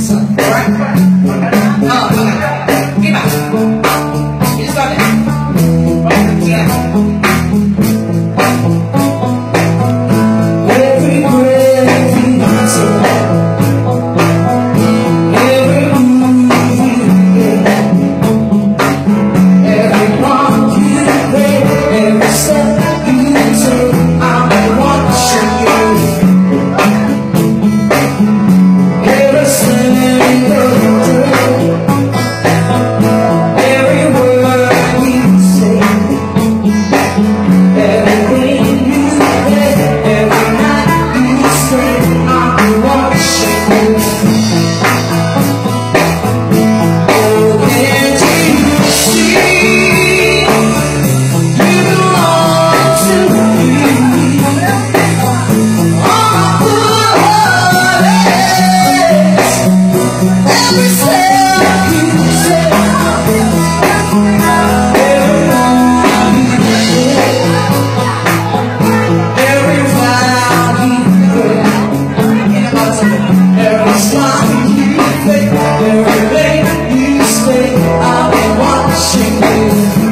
Every night you 心里。